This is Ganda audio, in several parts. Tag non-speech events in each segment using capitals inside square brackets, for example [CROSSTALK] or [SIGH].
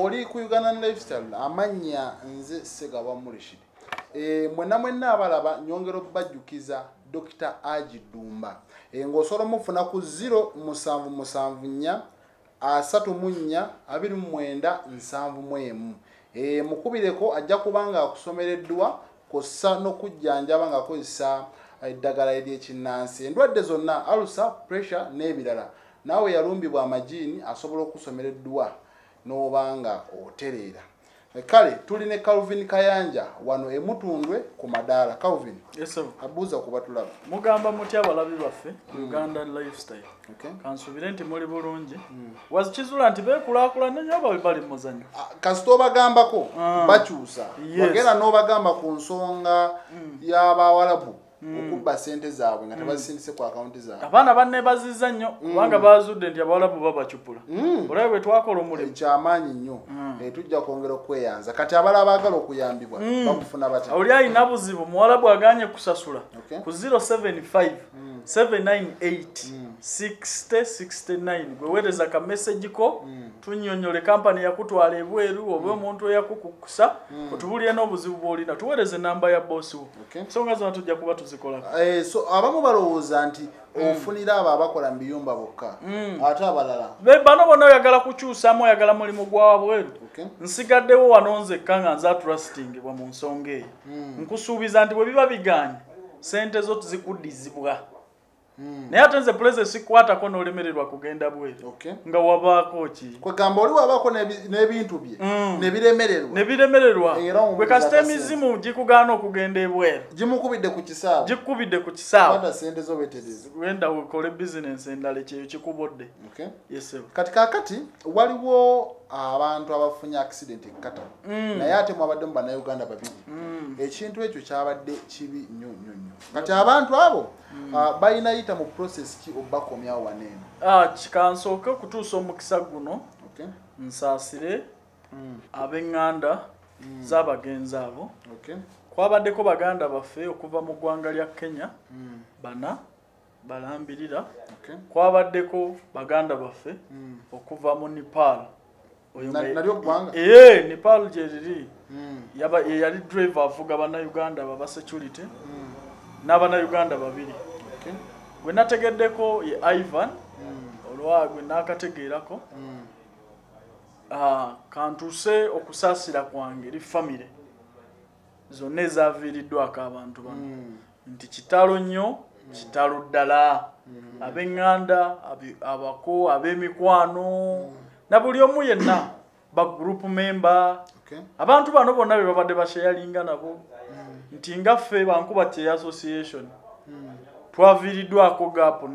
oli ku ugandan lifestyle amannya nze segaba mulishid e, mwenna mwenna abalaba nyongera okubajjukiza dokita agi dumba. E, ng'osobola omufuna ku 0 musanvu musanvu nnya asatu mu nnya abiri mu mwenda nsanvu mu emu. E, mukubireko ajja kuba nga akusomereddwa kw'ossa n'okujjanjaba ng'akozesa eddagala eryekinnansi. Endwadde zonna alusa pressure n'ebirala. Naawe yalumbibwa amajiini asobola okusomereddwa n'oba nga otereera. Kale tuli ne calvin kayanja wano emutundwe ku madaala. Calvin abuuza kuba tulaba. Mugamba mutya abalabi baffe uganda lifestyle. Okay? kansubire nti muli bulungi. Wazikizula nti bekulaakulana nyo bali mu muzannyo? Ah, kasita obagambako Ah. bakyusa. Yes. ogenda n'obagamba ku nsonga y'abawalabu okubba sente zaabwe nga tebazisindise ku akawunti zaabwe. Abaana bannebaziza nnyo kubanga bazudde nti abawalabu babacupula olabe bwe twakola omulimu. Ekyamaanyi nnyo. Tujja kwongera okweyanza kati abala abaagala okuyambibwa bakufuna batya? Oli alina buzibu muwalabu aganye kusasula ku 075 798 60 69 gweweereza ka message ko tunyonyole kampani yakutwala ebweru oba omuntu eyakukukusa otubulire n'obuzibu bw'olina. Tuweereze namba ya boosi wo. Ensonga zona tujja kuba tuzikolako Eh, so abamu balowooza nti ofunira abo abakola mu biyumba bokka ate abalala. Bano bonna oyagala kukyusamu oyagala mulimu gwa bweru. Okay. nsigaddewo wano nzekka nga nza trustingibwa mu nsonga eyo. Nkusuubiza nti bwe biba biganye sente zo zikuddizibwa naye ate nze puleze sikwatako n'olemererwa kugenda Okay. nga wabaako ki? Kwegamba oli wabaako n'ebi- n'ebintu bye ne biremererwa ne biremererwa Era omubuuza bwe kasita emizimu gikugaana okugenda ebweru. Gimukubidde ku kisaawe. Gikubidde ku kisaawe. Kwata sente zo betereze wenda okole bizinensi endala ekyeyo kikubodde yesebo kati kakati waliwo abantu abafunye accident ekkata naye ate mwabaddemu bannayuganda babiri. Ekintu ekyo kyabadde kibi nnyo nnyo nnyo. Kati abantu abo ah, balina yita mu process ki obakomyawo waneeno? Ah, kikansooke okutuusa omukisa guno. Nsaasire ab'eŋŋanda z'abagenzi abo. Kwabaddeko baganda baffe okuva mu ggwanga lya kenya bana balambirira. Kwabaddeko baganda baffe okuva mu nepal nalyo ggwanga? ee nepal gye riri Mm. Yaba- ye yali driver avuga bannayuganda baba security n'abannayuganda babiri. Okay? gwe nategeddeko ye ivan olwa gwe naakategeerako Mm. Ah, kantuuse okusaasira kwange eri famire zonna ezaaviiriddwako abantu bano. Nti kitalo nnyo kitalo ddala. Ab'eŋŋanda abako ab'emikwano na buli omu yenna ba group member. Okay? abantu bano bonna be babadde basheyalinga nabo. Nti nga ffe bankuba kye association. Twaviiriddwako gaapu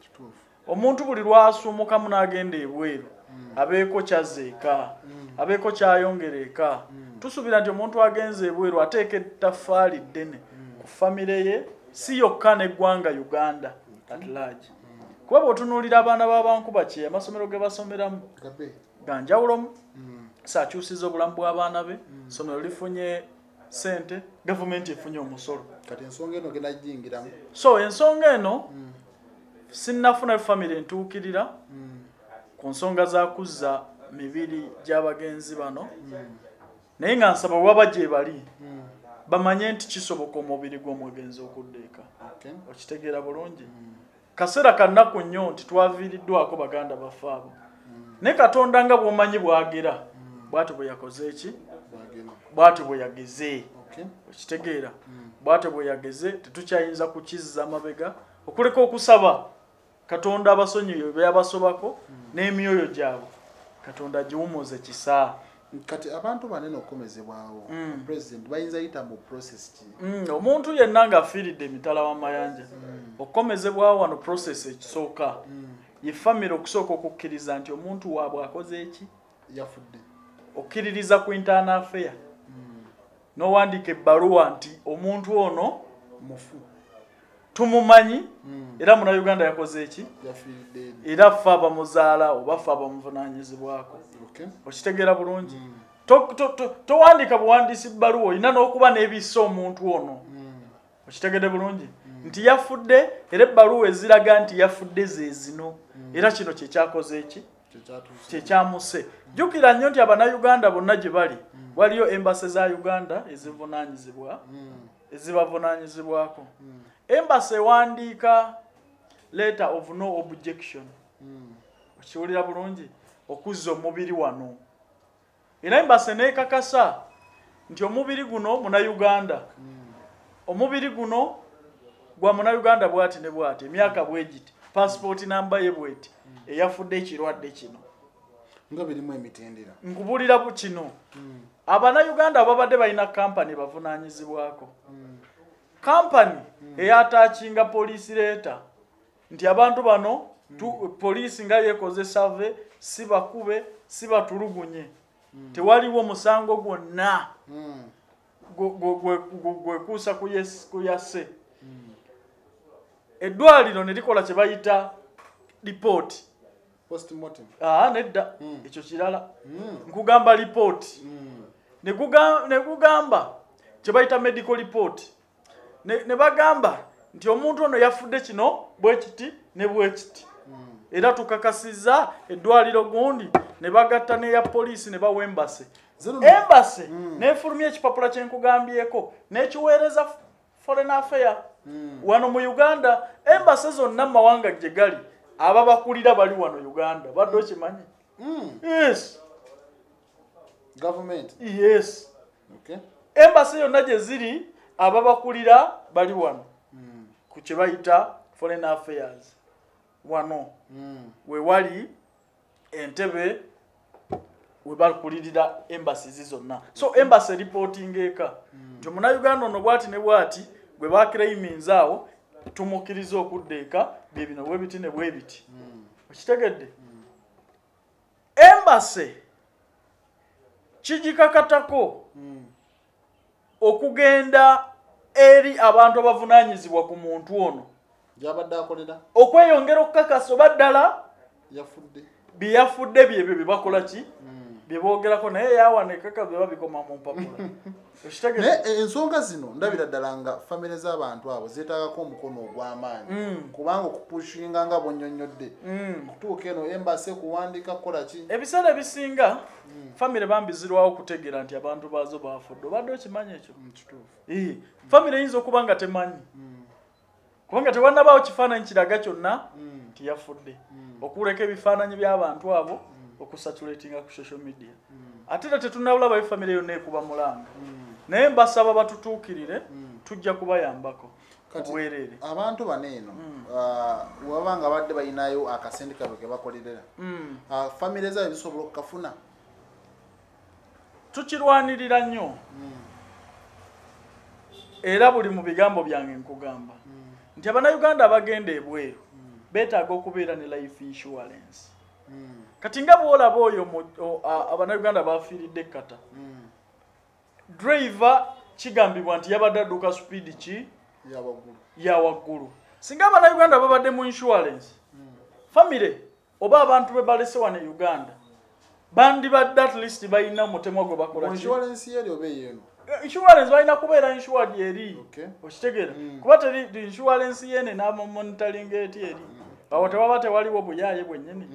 Kituufu. omuntu buli lwasumukamu n'agenda ebweru abeeko kyazeeka abeeko kyayongera eka tusuubira nti omuntu agenze ebweru ateeka ettaffaali ddene ku famire ye si yokka n'eggwanga uganda at large kuba bw'otunuulira abaana b'abankuba kye amasomero ge basomeramu Gabe. ga njawulomu saakyusiza obulamu bw'abaana be somero lifunye sente gavumenti efunye omusolo. Kati ensonga eno genda giyingiramu so ensonga eno sinnafuna famire entuukirira ku nsonga za kuzza mibiri gy'abagenzi bano. Naye nga nsaba waba gye bali bamanye nti kisoboka omubiri gw'omugenzi okudda eka okitegeera bulungi kaseera kannaku nnyo nti twaviiriddwako baganda baffe abo. Naye katonda nga bw'omanyi bwagera bw'ati bwe yakoze eki? Bw'ati bwe yageze. Okitegeera. Bw'ate bwe yageze tetukyayinza kukizza amabega okuleka okusaba katonda abasonyiyo byabasobako n'emyoyo gyabwe. Katonda giwumuze kisa kati abantu banene okukomezebwawo president bayinza yita mu process ki? Mm, omuntu yenna ng'afiiridde emitala w'amayanja okukomezebwawo wano process ekisooka. Ye famire okusooka okukkiriza nti omuntu waabwe akoze eki? Yafudde. Okkiririza ku internal affair n'owandiika ebbaluwa nti omuntu ono mufu tumumanyi? Era munauganda yakoze eki era ffe abamuzaala oba ffe abamuvunanyizibwako. Okay? okitegeera bulungi? To- to- to- towandiika buwandiisi bbaluwa olina n'okuba n'ebissa omuntu ono? Okitegedde bulungi? Nti yafudde era ebbaluwa eziraga nti yafudde ze zino. Era kino kyekyakoze eki kyekyamuse jjukira nnyo nti abanayuganda bonna gye bali waliyo embase za uganda ezivunanyizibwa ezibavunanyizibwako embase ewandiika letter of no objection. Okiwulira bulungi okuzza omubiri wano. Era embase neekakasa nti omubiri guno munauganda omubiri guno gwa munauganda bwati ne bwati emyaka bwegiti passport namba ye bweti eyafudde ekirwadde kino. Nga birimu emitendera. Nkubulira bu kino. Abanayuganda ababadde balina kampani bavunanyizibwako kampani eyatakinga poliisi leeta nti abantu bano tu- poliisi nga yekoze save si bakube si batulugunye tewaliwo musango gwonna. Gwe- gwe- gwe- gwe- gwekuusa ku yes- ku yasse eddwaliro ne likola kye bayita lipooti aa nedda. Ekyo kirala. Nkugamba lipooti ne guga- ne gugamba kye bayita medical report ne ne bagamba nti omuntu ono yafudde kino bwe kiti ne bwe kiti. Era tukakasizza eddwaliro gundi ne bagatta n'eya poliisi ne bawa embase. Embase nefulumya ekipapula kyenkugambyeko n'ekiweereza f- foreign affair wano mu uganda embase zonna mu mawanga gye gali ababakulira bali wano uganda. Badde okimanyi? Yes. Government. Yes. Okay. Embasi yonna gye ziri ababakulira bali wano. Ku kye bayita foreign affairs. Wano we wali entebe we bakulirira embasizi zonna. So embasi eripootinga eka. Nti omunauganda ono bwati ne bwati gwe bakiraiminza awo tumukkiriza okudda eka byebino bwe biti ne bwe biti. Okitegedde? Embase kigikakatako okugenda eri abantu abavunanyizibwa ku muntu ono. Gyabadde akolera. Okweyongera okukakasa oba ddala yafudde. byeyafudde byebyo byebakola ki? Byebogerako naye yawana ekaka bye babikoma mu mpapula [LAUGHS] naye ensonga zino ndabira ddala nga famire z'abantu abo zeetagako omukono ogw'amaanyi. Kubanga okupushinga nga bwonnyonnyodde. Kutuuka eno embase kuwandiika kukola ki? Ebiseera ebisinga famire bambizirwawo okutegeera nti abantu baazo bafudde obadde okimanyi ekyo? Famire eyinza okuba nga temanyi. Kubanga tewannabaawo kifaananyi kiraga kyonna nti yafudde. Okuuleka ebifaananyi by'abantu abo okusatulatinga ku social media. Ate era tetunnabulabayo famire yonna ekuba mulanga naye mbasaba batutuukirire tujja kubayambako obwereere. abantu bano eno ah, waba nga badde balinayo akasente kabwe ke bakolerera. Mm. Ah, famire zaabwe zisobola okukafuna? Tukirwanirira nnyo. Era buli mu bigambo byange nkugamba. Nti abanayuganda abagenda ebweru beetaaga okubeera ne life insurance. Kati nga bwolaba oyo mu- o- a- abanayuganda bafiiridde ekkata driver kigambibwa nti yabadde adduka supiidi ki? Yawaggulu ya waggulu. Singa abanayuganda babadde mu insurance famire oba abantu be balese wano e uganda bandibadde at least balina mutemwa gwe bakola ki? insurance yeri oba eyeno? Insurance balina kubeera insured eri. Okitegeera. Kuba teri insurance yene n'amonitoring eti eri. Awo tewaba tewaliwo buyaaye bwennyini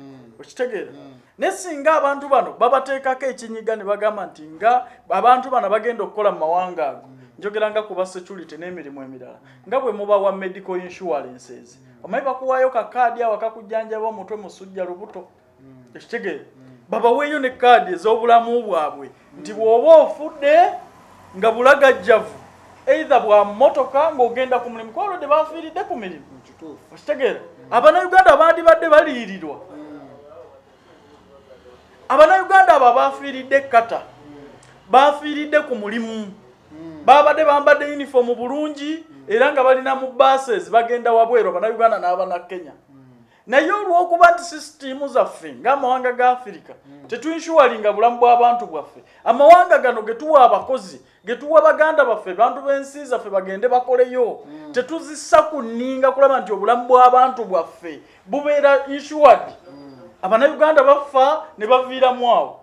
okitegeera. Naye singa abantu bano babateekako ekinyiga ne bagamba nti nga abantu bano bagenda okukola mu mawanga ago njogera nga kuba security n'emirimu emirala nga bwe mubawa medical insurances omanyi bakuwaayo kakaadi awo akakujjanjaba omutwe musujja lubuto? Ekitegeera babaweeyo ne kaadi ez'obulamu bwabwe. Nti bw'oba ofudde nga bulagajjavu eitha bwa mmotoka ng'ogenda ku mulimu kwolodde bafiiridde ku mirimu. Okitegeera abanayuganda bandibadde baliyirirwa abanayuganda abo abafiiridde ekkata bafiiridde ku mulimu. Babadde bambadde yunifoomu bulungi era nga balina mu bases bagenda wabweru abanayuganda n'abanakenya naye olw'okuba nti sisitiimu zaffe ng'amawanga ga afirika tetuinshuwalinga bulamu bw'abantu bwaffe. Amawanga gano ge tuwa abakozi ge tuwa baganda baffe bantu b'ensi zaffe bagende bakoleyo. Tetuzissa kunninga kulaba nti obulamu bw'abantu bwaffe bubeera inshuward abanayuganda bafa ne baviiramu awo.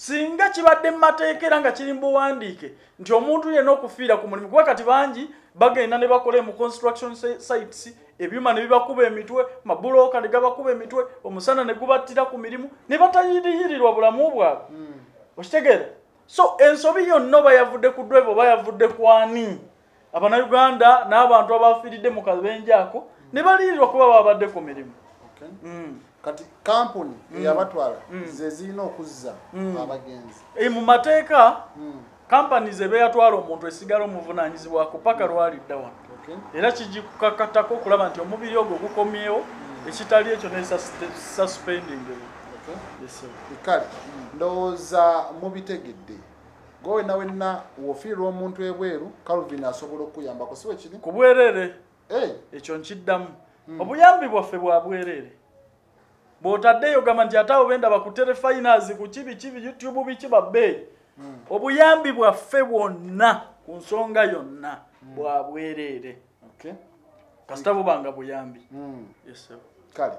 Singa kibadde mu mateeka era nga kiri mu buwandiike nti omuntu yenna okufiira ku mulimu kuba kati bangi bagenda ne bakola mu construction si- sites ebyuma ne bibakuba emitwe mabulooka ne gabakuba emitwe omusana ne gubattira ku mirimu ne batayiriyirirwa bulamu bwabwe. Okitegeera so ensobi yonna oba yavudde ku drive oba yavudde ku ani? Abanayuganda n'abantu abafiiridde mu kabenje ako ne baliyirirwa kuba babadde ku mirimu. Okay. Mm. Kati kampuni Mm. eyabatwala ze zirina okuzza abagenzi. E, mu mateeka Mm. kampani ze beyatwala omuntu esigala omuvunanyizibwako paka lwalidda wano. Era kigikukakatako okulaba nti omubiri ogwo gukomyewo ekitali ekyo nesuspending Okay. kale ndowooza mubitegedde gwe wenna wenna wofiirwa omuntu ebweru calvin asobola okuyambako si wekiri ku bwereere ekyo nkiddamu. Obuyambi bwaffe bwa bwereere bw'otaddeyo gamba nti ate abo bendaba ku telefinals ku kibi kibi youtube biki babbeeyi obuyambi bwaffe bwonna ku nsonga yonna bwa bwereere okay. kasita bubanga buyambi Mm. Sir. kale